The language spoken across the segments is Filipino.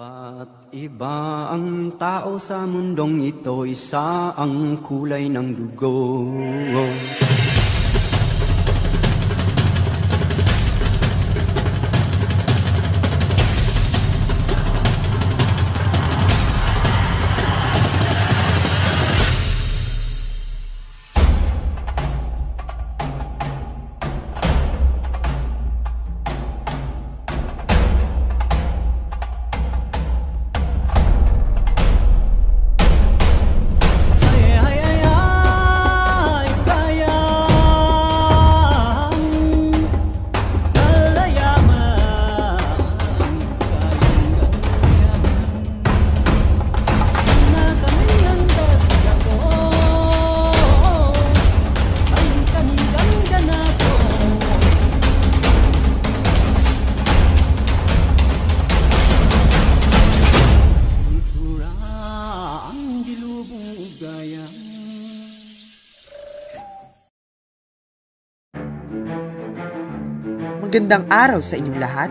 Iba't iba ang tao sa mundong ito, isa ang kulay ng dugo. Magandang araw sa inyong lahat.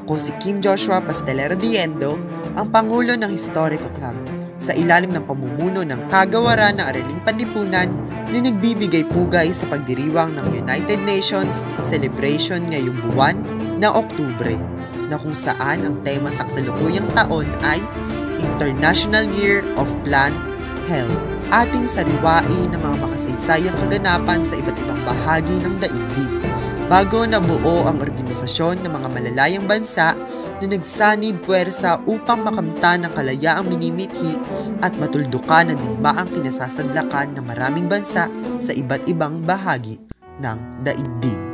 Ako si Kim Joshua Pastelero Diendo, ang Pangulo ng Historico Club, sa ilalim ng pamumuno ng kagawaran ng Araling Panlipunan na nagbibigay pugay sa pagdiriwang ng United Nations celebration ngayong buwan na Oktubre, na kung saan ang tema sa kasalukuyang taon ay International Year of Plant Health. Ating sariwain ng mga makasaysayang kaganapan sa iba't ibang bahagi ng daigdig bago nabuo ang organisasyon ng mga malalayang bansa na nagsanib puwersa upang makamtan ng kalayaang minimithi at matuldukan ang digmaang pinasasadlakan ng maraming bansa sa iba't ibang bahagi ng daigdig.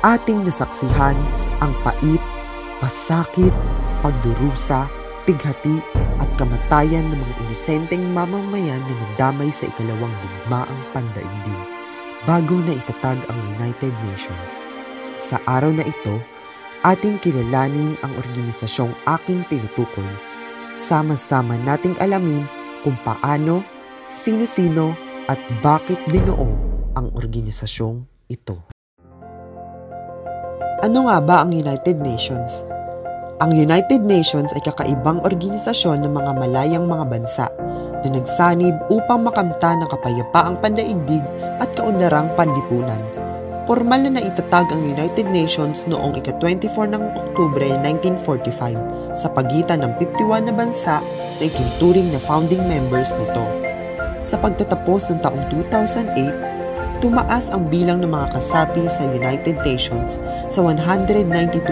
Ating nasaksihan ang pait, pasakit, pagdurusa, pighati at kamatayan ng mga inosenteng mamamayan na nagdamay sa ikalawang digmaang pandaigdig bago na itatag ang United Nations. Sa araw na ito, ating kilalanin ang organisasyong aking tinutukoy. Sama-sama nating alamin kung paano, sino-sino at bakit binuo ang organisasyong ito. Ano nga ba ang United Nations? Ang United Nations ay kakaibang organisasyon ng mga malayang mga bansa na nagsanib upang makamta ng kapayapaang pandaigdig at kaunlarang panlipunan. Formal na naitatag ang United Nations noong ika-24 ng Oktubre 1945 sa pagitan ng 51 na bansa na itinturing na founding members nito. Sa pagtatapos ng taong 2008, tumaas ang bilang ng mga kasapi sa United Nations sa 192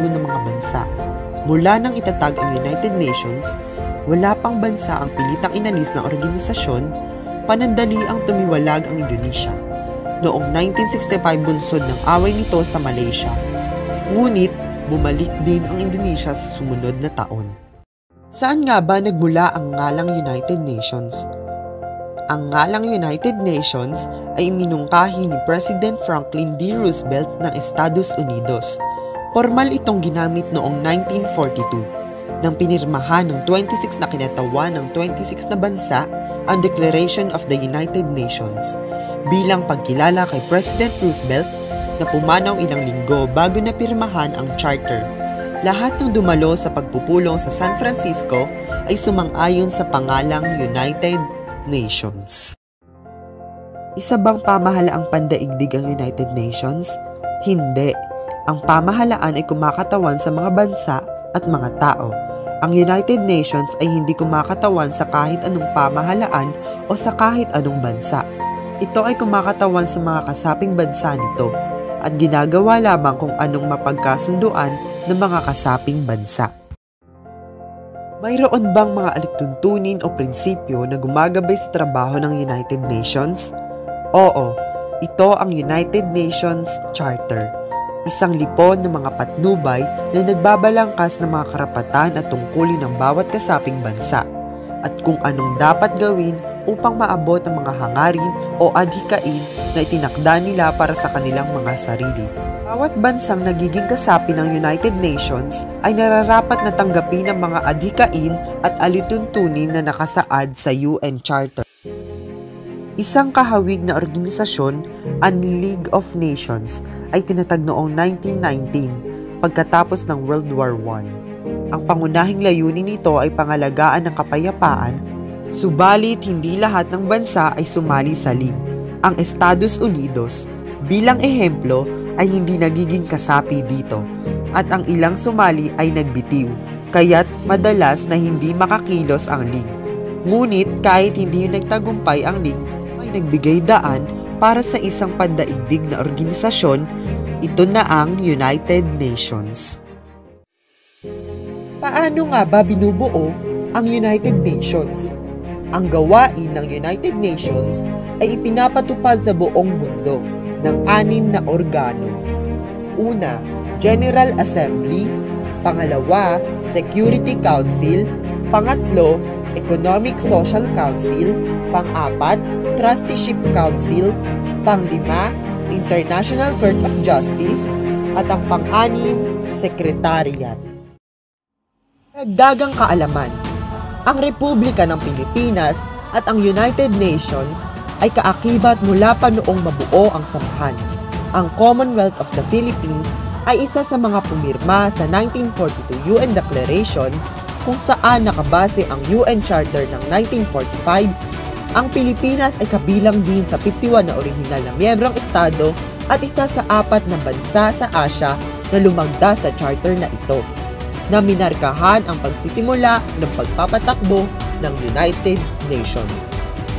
na mga bansa. Mula nang itatag ang United Nations, wala pang bansa ang pilitang inalis ng organisasyon, panandali ang tumiwalag ang Indonesia. Noong 1965 bunsod ng away nito sa Malaysia. Ngunit, bumalik din ang Indonesia sa sumunod na taon. Saan nga ba nagmula ang ngalang United Nations? Ang ngalang United Nations ay minungkahi ni President Franklin D. Roosevelt ng Estados Unidos. Formal itong ginamit noong 1942 nang pinirmahan ng 26 na kinatawan ng 26 na bansa ang Declaration of the United Nations bilang pagkilala kay President Roosevelt na pumanaw ilang linggo bago na pirmahan ang charter. Lahat ng dumalo sa pagpupulong sa San Francisco ay sumang-ayon sa pangalang United Nations. Isa bang pamahalaang pandaigdig ang United Nations? Hindi. Ang pamahalaan ay kumakatawan sa mga bansa at mga tao. Ang United Nations ay hindi kumakatawan sa kahit anong pamahalaan o sa kahit anong bansa. Ito ay kumakatawan sa mga kasaping bansa nito at ginagawa lamang kung anong mapagkasunduan ng mga kasaping bansa. Mayroon bang mga aliktuntunin o prinsipyo na gumagabay sa trabaho ng United Nations? Oo, ito ang United Nations Charter. Isang lipon ng mga patnubay na nagbabalangkas ng mga karapatan at tungkulin ng bawat kasaping bansa at kung anong dapat gawin upang maabot ang mga hangarin o adhikain na itinakda nila para sa kanilang mga sarili. Bawat bansang nagiging kasapi ng United Nations ay nararapat na tanggapin ang mga adhikain at alituntunin na nakasaad sa UN Charter. Isang kahawig na organisasyon, ang League of Nations, ay tinatag noong 1919 pagkatapos ng World War I. Ang pangunahing layunin nito ay pangalagaan ng kapayapaan, subalit hindi lahat ng bansa ay sumali sa League. Ang Estados Unidos, bilang ehemplo, ay hindi nagiging kasapi dito at ang ilang sumali ay nagbitiw, kaya't madalas na hindi makakilos ang league. Ngunit kahit hindi nagtagumpay ang league, ay nagbigay daan para sa isang pandaigdig na organisasyon, ito na ang United Nations. Paano nga ba binubuo ang United Nations? Ang gawain ng United Nations ay ipinapatupad sa buong mundo ng anim na organo. Una, General Assembly. Pangalawa, Security Council. Pangatlo, Economic Social Council. Pang-apat, Trusteeship Council. Panglima, International Court of Justice. At ang pang-anim, Secretariat. Nagdagang kaalaman, ang Republika ng Pilipinas at ang United Nations ay kaakibat mula pa noong mabuo ang samahan. Ang Commonwealth of the Philippines ay isa sa mga pumirma sa 1942 UN Declaration kung saan nakabase ang UN Charter ng 1945. Ang Pilipinas ay kabilang din sa 51 na orihinal na miyembrong estado at isa sa apat na bansa sa Asia na lumagda sa charter na ito na minarkahan ang pagsisimula ng pagpapatakbo ng United Nations.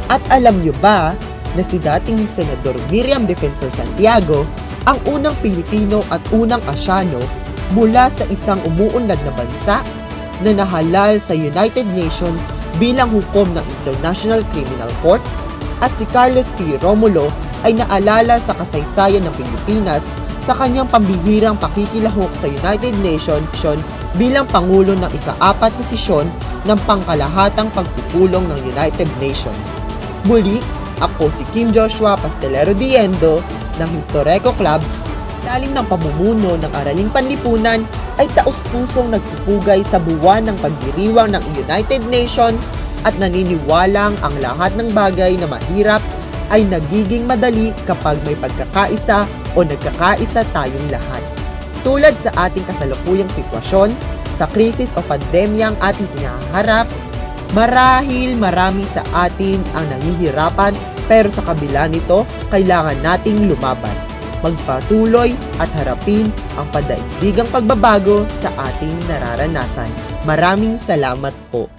At alam nyo ba na si dating Senador Miriam Defensor Santiago ang unang Pilipino at unang Asyano mula sa isang umuunlad na bansa na nahalal sa United Nations bilang hukom ng International Criminal Court at si Carlos P. Romulo ay naalala sa kasaysayan ng Pilipinas sa kanyang pambihirang pakikilahok sa United Nations bilang Pangulo ng ika-apat na sesyon ng pangkalahatang pagpupulong ng United Nations. Muli, ako si Kim Joshua Pastelero Diendo ng Historico Club, lalim ng pamumuno ng Araling Panlipunan ay taus-pusong nagpupugay sa buwan ng pagdiriwang ng United Nations at naniniwalang ang lahat ng bagay na mahirap ay nagiging madali kapag may pagkakaisa o nagkakaisa tayong lahat. Tulad sa ating kasalukuyang sitwasyon, sa krisis o pandemyang ating kinaharap, marahil marami sa atin ang nahihirapan pero sa kabila nito, kailangan nating lumaban, magpatuloy at harapin ang padaigdigang pagbabago sa ating nararanasan. Maraming salamat po.